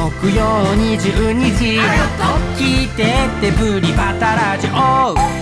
木曜22時。聞いてってブリバタラジオ。